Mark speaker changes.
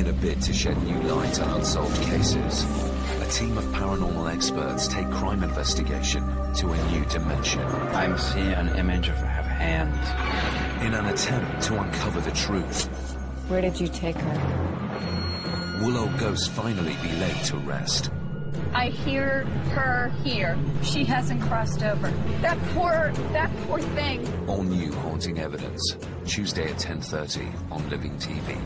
Speaker 1: In a bid to shed new light on unsolved cases, a team of paranormal experts take crime investigation to a new dimension.
Speaker 2: I'm seeing an image of her hand.
Speaker 1: In an attempt to uncover the truth,
Speaker 3: Where did you take her?
Speaker 1: will old ghost finally be laid to rest?
Speaker 4: I hear her here. She hasn't crossed over. That poor, that poor thing.
Speaker 1: All new haunting evidence, Tuesday at 10.30 on Living TV.